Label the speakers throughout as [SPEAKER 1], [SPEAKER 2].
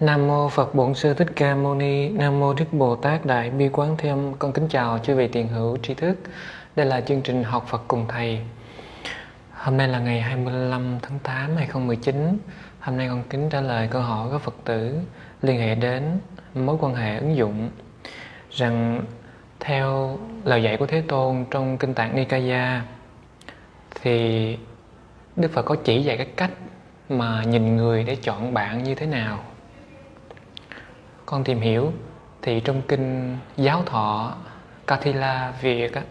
[SPEAKER 1] Nam mô Phật Bổn Sư Thích Ca Mâu Ni, Nam mô Đức Bồ Tát Đại Bi Quán Thế Âm. Con kính chào chư vị tiền hữu tri thức. Đây là chương trình học Phật cùng thầy. Hôm nay là ngày 25 tháng 8 2019. Hôm nay con kính trả lời câu hỏi của Phật tử liên hệ đến mối quan hệ ứng dụng rằng theo lời dạy của Thế Tôn trong kinh tạng Nikaya thì Đức Phật có chỉ dạy các cách mà nhìn người để chọn bạn như thế nào con tìm hiểu thì trong kinh giáo thọ Kathila Việt á,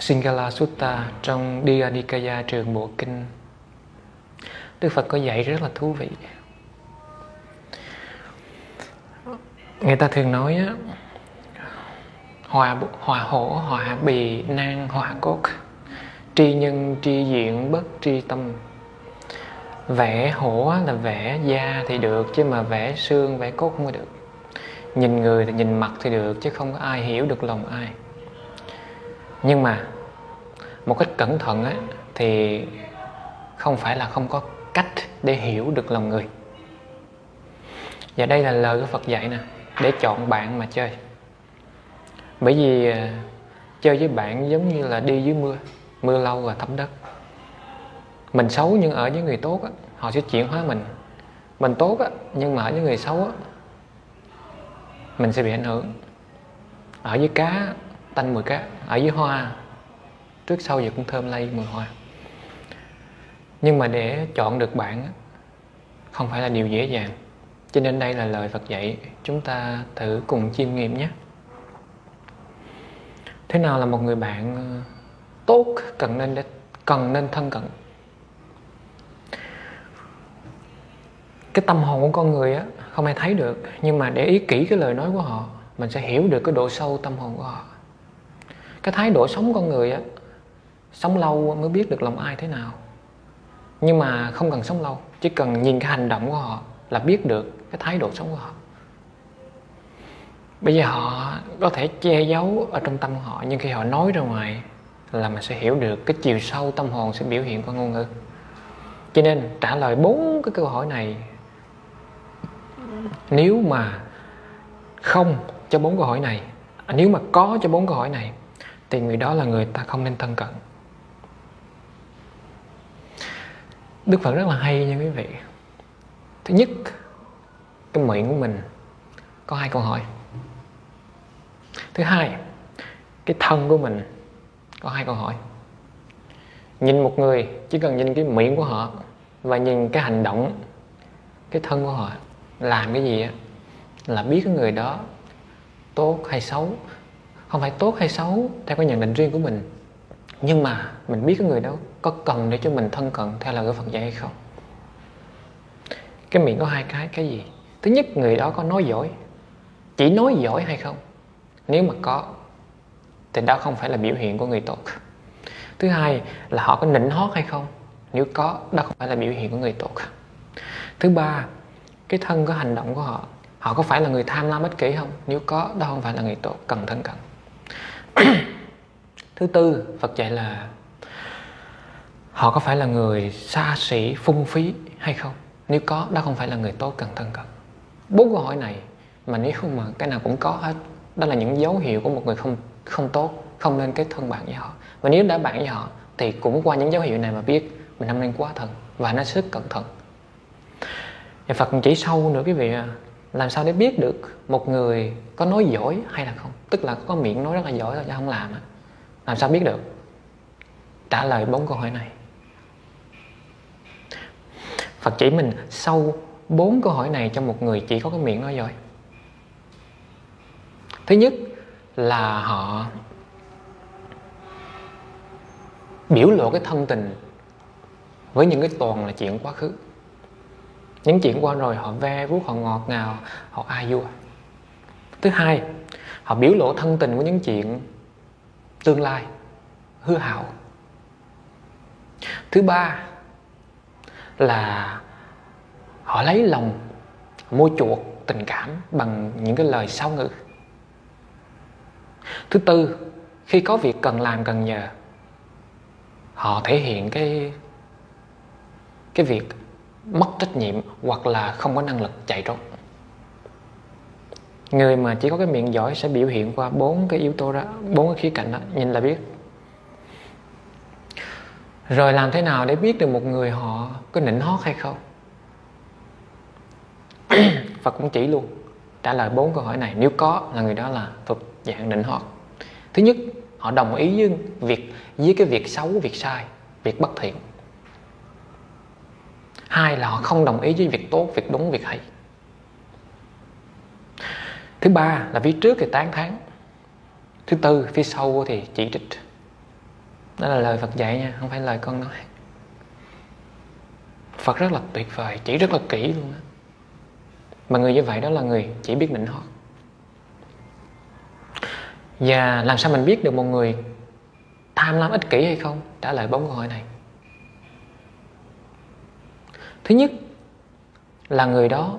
[SPEAKER 1] Singala Sutta trong Diga trường bộ kinh Đức Phật có dạy rất là thú vị. Người ta thường nói á, hòa hòa hổ hòa bì nang hòa cốt tri nhân tri diện bất tri tâm vẽ hổ là vẽ da thì được, chứ mà vẽ xương, vẽ cốt không có được. Nhìn người thì nhìn mặt thì được, chứ không có ai hiểu được lòng ai. Nhưng mà một cách cẩn thận á, thì không phải là không có cách để hiểu được lòng người. Và đây là lời của Phật dạy nè, để chọn bạn mà chơi. Bởi vì ờ, chơi với bạn giống như là đi dưới mưa mưa lâu và thấm đất mình xấu nhưng ở với người tốt á, họ sẽ chuyển hóa mình. Mình tốt á, nhưng mà ở với người xấu á, mình sẽ bị ảnh hưởng. Ở với cá tanh mùi cá. Ở với hoa trước sau giờ cũng thơm lây mùi hoa. Nhưng mà để chọn được bạn á, không phải là điều dễ dàng. Cho nên đây là lời Phật dạy chúng ta thử cùng chiêm nghiệm nhé. Thế nào là một người bạn ờ, tốt cần nên cần nên thân cận? Cái tâm hồn của con người á, không ai thấy được. Nhưng mà để ý kỹ cái lời nói của họ, mình sẽ hiểu được cái độ sâu tâm hồn của họ. Cái thái độ sống con người á, sống lâu mới biết được lòng ai thế nào. Nhưng mà không cần sống lâu, chỉ cần nhìn cái hành động của họ là biết được cái thái độ sống của họ. Bây giờ họ có thể che giấu ở trong tâm họ, nhưng khi họ nói ra ngoài là mình sẽ hiểu được cái chiều sâu tâm hồn sẽ biểu hiện qua ngôn ngữ. Cho nên trả lời bốn cái câu hỏi này nếu mà không cho bốn câu hỏi này, nếu mà có cho bốn câu hỏi này, thì người đó là người ta không nên thân cận. Đức phật rất là hay nha quý vị. Thứ nhất, cái miệng của mình có hai câu hỏi. Thứ hai, cái thân của mình có hai câu hỏi. Nhìn một người, chỉ cần nhìn cái miệng của họ và nhìn cái hành động, cái thân của họ làm cái gì á, là biết cái người đó tốt hay xấu. Không phải tốt hay xấu, theo cái nhận định riêng của mình. Nhưng mà mình biết cái người đó có cần để cho mình thân cận theo lời của Phật dạy hay không? Cái miệng có hai cái cái gì? Thứ nhất, người đó có nói giỏi. Chỉ nói giỏi hay không? Nếu mà có, thì đó không phải là biểu hiện của người tốt. Thứ hai là họ có nịnh hót hay không? Nếu có, đó không phải là biểu hiện của người tốt. Thứ ba cái thân có hành động của họ họ có phải là người tham lam ích kỷ không? Nếu có, đó không phải là người tốt, cần thân cận. Thứ tư, phật dạy là họ có phải là người xa xỉ, phung phí hay không? Nếu có, đó không phải là người tốt, cần thân cận. Bốn câu hỏi này mà nếu không mà cái nào cũng có hết, đó là những dấu hiệu của một người không không tốt, không nên kết thân bạn với họ. Và nếu đã bạn với họ, thì cũng qua những dấu hiệu này mà biết mình không nên quá thân và nó sức cẩn thận và Phật chỉ sâu nữa quý vị à làm sao để biết được một người có nói giỏi hay là không? Tức là có miệng nói rất là giỏi thôi chứ không làm làm sao biết được? Trả lời bốn câu hỏi này. Phật chỉ mình sâu bốn câu hỏi này cho một người chỉ có cái miệng nói giỏi. Thứ nhất là họ biểu lộ cái thân tình với những cái toàn là chuyện quá khứ những chuyện qua rồi, họ ve vuốt, họ ngọt ngào, họ ai vua thứ hai, họ biểu lộ thân tình của những chuyện tương lai, hư hảo. Thứ ba là họ lấy lòng mua chuộc tình cảm bằng những cái lời sau ngữ. Thứ tư, khi có việc cần làm, cần nhờ, họ thể hiện cái cái việc mất trách nhiệm hoặc là không có năng lực chạy trốn. Người mà chỉ có cái miệng giỏi sẽ biểu hiện qua bốn cái yếu tố đó, bốn cái khía cạnh đó, nhìn là biết. Rồi làm thế nào để biết được một người họ có nịnh hót hay không? Phật cũng chỉ luôn, trả lời bốn câu hỏi này. Nếu có là người đó là thuộc dạng nịnh hót. Thứ nhất, họ đồng ý với việc, với cái việc xấu, việc sai, việc bất thiện hai là họ không đồng ý với việc tốt, việc đúng, việc hay. Thứ ba là phía trước thì tán thán. Thứ tư, phía sau thì chỉ trích. Đó là lời phật dạy nha, không phải lời con nói. Phật rất là tuyệt vời, chỉ rất là kỹ luôn á. Mà người như vậy đó là người chỉ biết định hót. Và làm sao mình biết được một người tham lam ích kỷ hay không? Trả lời bốn câu hỏi này thứ nhất là người đó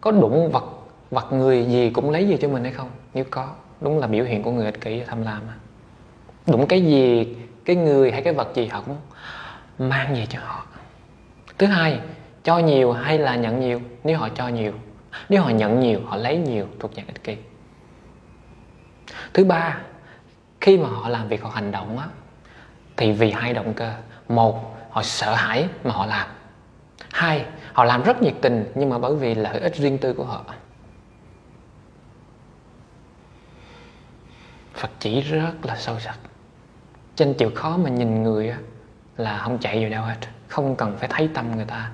[SPEAKER 1] có đụng vật vật người gì cũng lấy gì cho mình hay không? Nếu có, đúng là biểu hiện của người ích kỷ tham lam à. đụng cái gì, cái người hay cái vật gì họ cũng mang về cho họ. Thứ hai, cho nhiều hay là nhận nhiều? Nếu họ cho nhiều, nếu họ nhận nhiều, họ lấy nhiều thuộc dạng ích kỷ. Thứ ba, khi mà họ làm việc, họ hành động á, thì vì hai động cơ. Một, họ sợ hãi mà họ làm hai, họ làm rất nhiệt tình, nhưng mà bởi vì lợi ích riêng tư của họ. Phật chỉ rất là sâu sắc. Trên chịu khó mà nhìn người là không chạy vào đâu hết. Không cần phải thấy tâm người ta.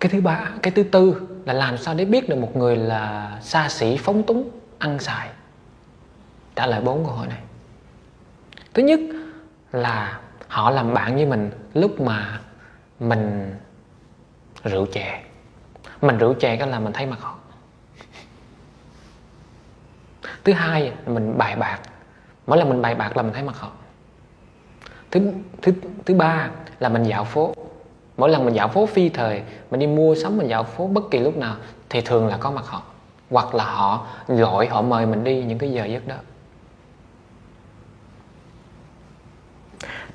[SPEAKER 1] Cái thứ ba, cái thứ tư là làm sao để biết được một người là xa xỉ, phóng túng, ăn xài. Trả lời bốn câu hỏi này. Thứ nhất là họ làm bạn với mình lúc mà mình rượu chè. Mình rượu chè cái là mình thấy mặt họ. Thứ hai là mình bài bạc. Mỗi lần mình bài bạc là mình thấy mặt họ. Thứ thứ thứ ba là mình dạo phố. Mỗi lần mình dạo phố phi thời, mình đi mua sắm, mình dạo phố bất kỳ lúc nào, thì thường là có mặt họ. Hoặc là họ gọi, họ mời mình đi những cái giờ giấc đó.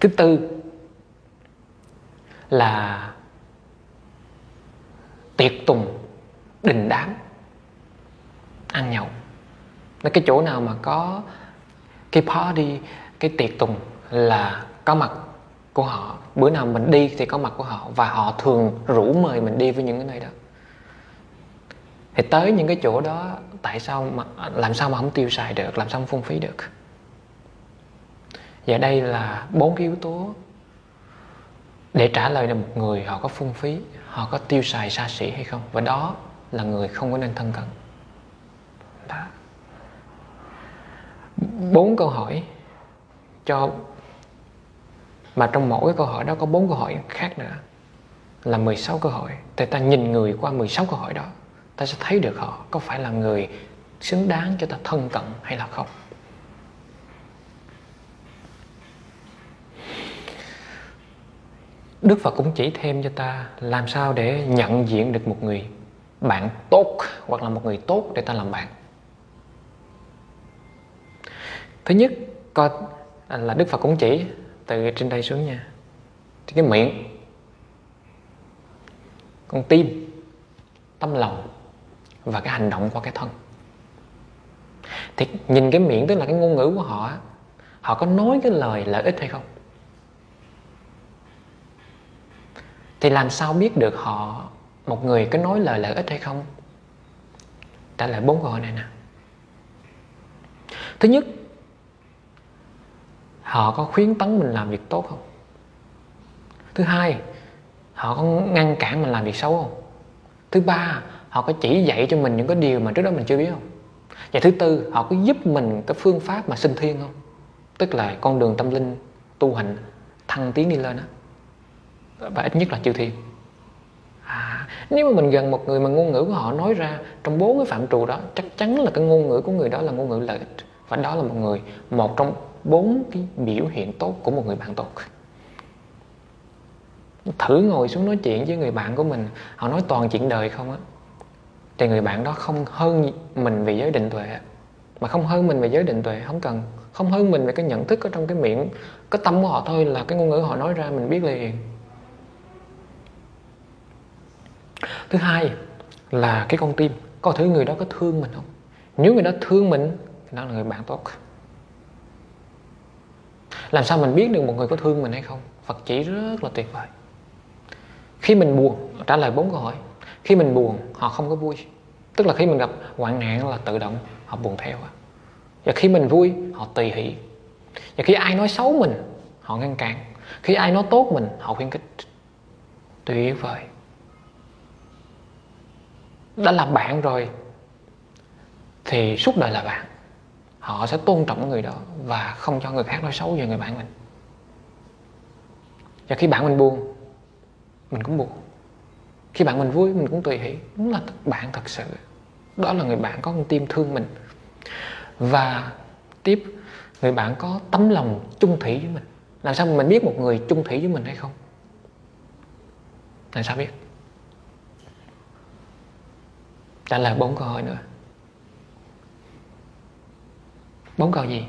[SPEAKER 1] Thứ tư là tiệc tùng đình đám, ăn nhậu. Nó cái chỗ nào mà có cái party cái tiệc tùng là có mặt của họ. Bữa nào mình đi thì có mặt của họ và họ thường rủ mời mình đi với những cái nơi đó. Thì tới những cái chỗ đó, tại sao mà, làm sao mà không tiêu xài được, làm sao không phung phí được? Và đây là bốn cái yếu tố để trả lời được một người họ có phung phí, họ có tiêu xài xa xỉ hay không. Và đó là người không có nên thân cận. Đó. Bốn câu hỏi cho, mà trong mỗi cái câu hỏi đó có bốn câu hỏi khác nữa, là 16 câu hỏi. Thì ta nhìn người qua 16 câu hỏi đó, ta sẽ thấy được họ có phải là người xứng đáng cho ta thân cận hay là không. Đức Phật cũng chỉ thêm cho ta làm sao để nhận diện được một người bạn tốt hoặc là một người tốt để ta làm bạn. Thứ nhất, coi à, là Đức Phật cũng chỉ từ trên đây xuống nha. Thì cái miệng, con tim, tâm lòng và cái hành động qua cái thân. Thì nhìn cái miệng tức là cái ngôn ngữ của họ họ có nói cái lời lợi ích hay không thì làm sao biết được họ, một người có nói lời lợi ích hay không? Trả lời bốn câu hỏi này nè. Thứ nhất, họ có khuyến tấn mình làm việc tốt không? Thứ hai, họ có ngăn cản mình làm việc xấu không? Thứ ba, họ có chỉ dạy cho mình những cái điều mà trước đó mình chưa biết không? Và thứ tư, họ có giúp mình cái phương pháp mà sinh thiên không? Tức là con đường tâm linh tu hành thăng tiến đi lên á và ít nhất là chư thiên. À, nếu mà mình gần một người mà ngôn ngữ của họ nói ra trong bốn cái phạm trù đó chắc chắn là cái ngôn ngữ của người đó là ngôn ngữ lợi ích. Và đó là một người một trong bốn cái biểu hiện tốt của một người bạn tốt. Thử ngồi xuống nói chuyện với người bạn của mình họ nói toàn chuyện đời không á thì người bạn đó không hơn mình về giới định tuệ. Mà không hơn mình về giới định tuệ không cần. Không hơn mình về cái nhận thức ở trong cái miệng cái tâm của họ thôi là cái ngôn ngữ họ nói ra mình biết liền. Thứ hai là cái con tim, có thứ người đó có thương mình không? Nếu người đó thương mình, thì đó là người bạn tốt. Làm sao mình biết được một người có thương mình hay không? Phật chỉ rất là tuyệt vời. Khi mình buồn, trả lời bốn câu hỏi. Khi mình buồn, họ không có vui. Tức là khi mình gặp hoạn nạn là tự động họ buồn theo à. và khi mình vui, họ tùy hỷ. Và khi ai nói xấu mình, họ ngăn cản. Khi ai nói tốt mình, họ khuyến khích. Tuyệt vời đã là bạn rồi, thì suốt đời là bạn. Họ sẽ tôn trọng người đó và không cho người khác nói xấu về người bạn mình. Và khi bạn mình buồn, mình cũng buồn. Khi bạn mình vui, mình cũng tùy hỷ. Đúng là bạn thật sự. Đó là người bạn có con tim thương mình. Và tiếp, người bạn có tấm lòng chung thủy với mình. Làm sao mình biết một người chung thủy với mình hay không? Làm sao biết? Trả lời bốn câu hỏi nữa. Bốn câu gì?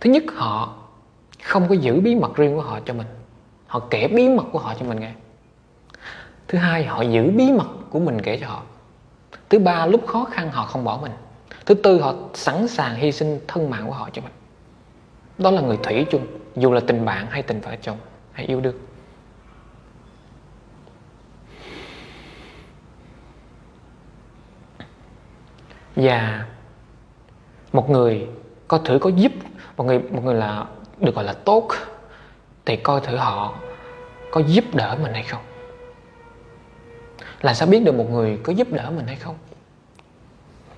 [SPEAKER 1] Thứ nhất, họ không có giữ bí mật riêng của họ cho mình. Họ kể bí mật của họ cho mình nghe. Thứ hai, họ giữ bí mật của mình kể cho họ. Thứ ba, lúc khó khăn họ không bỏ mình. Thứ tư, họ sẵn sàng hy sinh thân mạng của họ cho mình. Đó là người thủy chung, dù là tình bạn hay tình vợ chồng hay yêu đương. Và một người có thử có giúp, một người một người là được gọi là tốt, thì coi thử họ có giúp đỡ mình hay không. Là sao biết được một người có giúp đỡ mình hay không?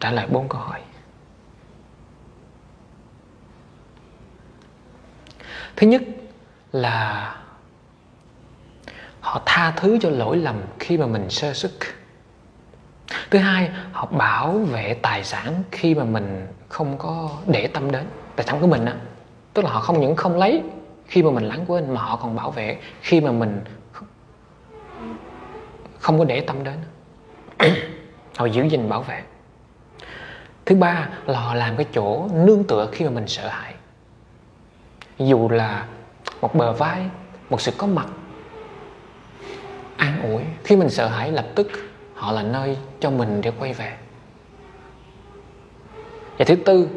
[SPEAKER 1] Trả lời bốn câu hỏi. Thứ nhất là họ tha thứ cho lỗi lầm khi mà mình sơ sức thứ hai, họ bảo vệ tài sản khi mà mình không có để tâm đến, tài sản của mình á. Tức là họ không những không lấy khi mà mình lãng quên, mà họ còn bảo vệ khi mà mình không có để tâm đến. Họ giữ gìn bảo vệ. Thứ ba là họ làm cái chỗ nương tựa khi mà mình sợ hãi. Dù là một bờ vai, một sự có mặt, an ủi, khi mình sợ hãi lập tức họ là nơi cho mình để quay về. Và thứ tư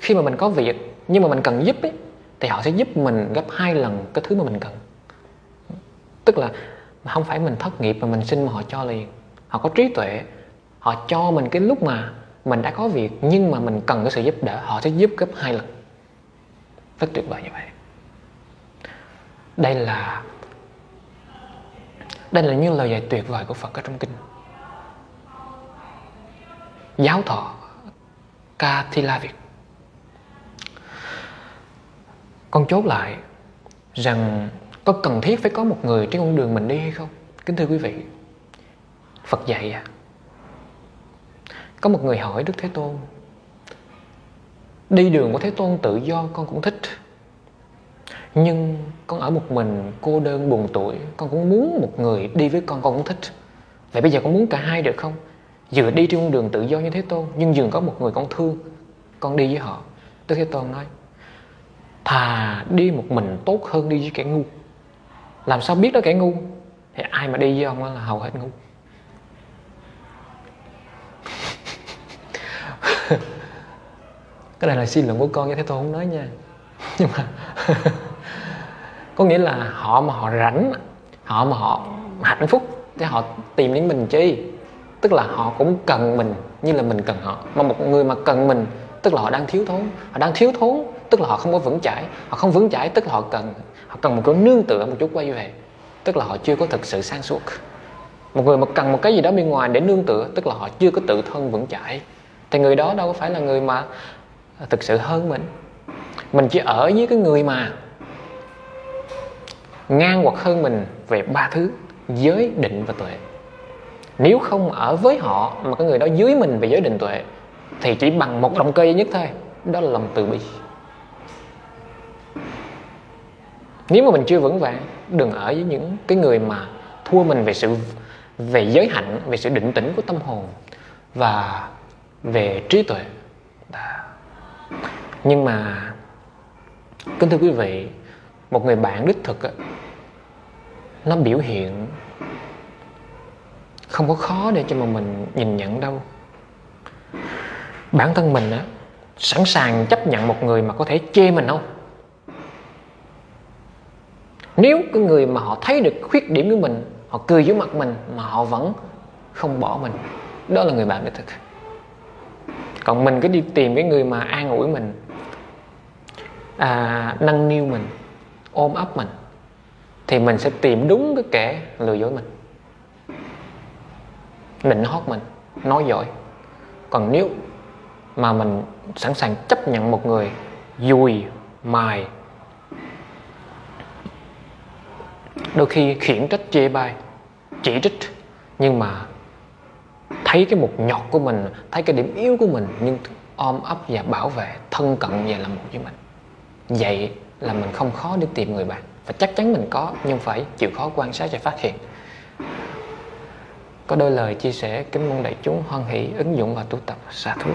[SPEAKER 1] khi mà mình có việc nhưng mà mình cần giúp ấy, thì họ sẽ giúp mình gấp hai lần cái thứ mà mình cần. Tức là không phải mình thất nghiệp mà mình xin mà họ cho liền. Họ có trí tuệ họ cho mình cái lúc mà mình đã có việc nhưng mà mình cần cái sự giúp đỡ họ sẽ giúp gấp hai lần. Rất tuyệt vời như vậy. Đây là đây là những lời dạy tuyệt vời của Phật ở trong kinh giáo thọ ca việt con chốt lại rằng có cần thiết phải có một người trên con đường mình đi hay không? Kính thưa quý vị, phật dạy à có một người hỏi đức thế tôn, đi đường của thế tôn tự do con cũng thích, nhưng con ở một mình cô đơn buồn tuổi, con cũng muốn một người đi với con con cũng thích. Vậy bây giờ con muốn cả hai được không? Vừa đi trên con đường tự do như thế tôn, nhưng dường có một người con thương, con đi với họ. Đức thế tôn nói, thà đi một mình tốt hơn đi với kẻ ngu. Làm sao biết đó kẻ ngu? Thì ai mà đi với ông là hầu hết ngu. Cái này là suy luận của con như thế tôn không nói nha. Nhưng mà có nghĩa là họ mà họ rảnh, họ mà họ hạnh phúc, thì họ tìm đến mình chi? Tức là họ cũng cần mình như là mình cần họ. Mà một người mà cần mình, tức là họ đang thiếu thốn. Họ đang thiếu thốn, tức là họ không có vững chãi. Họ không vững chãi, tức là họ cần họ cần một cái nương tựa, một chút quay về. Tức là họ chưa có thực sự sáng suốt. Một người mà cần một cái gì đó bên ngoài để nương tựa, tức là họ chưa có tự thân vững chãi. Thì người đó đâu có phải là người mà thực sự hơn mình. Mình chỉ ở với cái người mà ngang hoặc hơn mình về ba thứ, giới, định và tuệ nếu không ở với họ mà cái người đó dưới mình về giới định tuệ, thì chỉ bằng một động cơ duy nhất thôi, đó là lòng từ bi. Nếu mà mình chưa vững vàng, đừng ở với những cái người mà thua mình về sự về giới hạnh, về sự định tĩnh của tâm hồn và về trí tuệ. Nhưng mà, kính thưa quý vị, một người bạn đích thực nó biểu hiện không có khó để cho mà mình nhìn nhận đâu. Bản thân mình á sẵn sàng chấp nhận một người mà có thể chê mình không? Nếu cái người mà họ thấy được khuyết điểm của mình họ cười dưới mặt mình mà họ vẫn không bỏ mình đó là người bạn đích thực còn mình cứ đi tìm cái người mà an ủi mình à, nâng niu mình ôm ấp mình thì mình sẽ tìm đúng cái kẻ lừa dối mình nịnh hót mình, nói giỏi còn nếu mà mình sẵn sàng chấp nhận một người dùi, mài, đôi khi khiển trách, chê bai, chỉ trích, nhưng mà thấy cái mục nhọt của mình, thấy cái điểm yếu của mình, nhưng ôm ấp và bảo vệ, thân cận và làm một với mình. Vậy là mình không khó để tìm người bạn, và chắc chắn mình có, nhưng phải chịu khó quan sát và phát hiện có đôi lời chia sẻ, kính mong đại chúng hoan hỷ, ứng dụng và tu tập. Xả thú.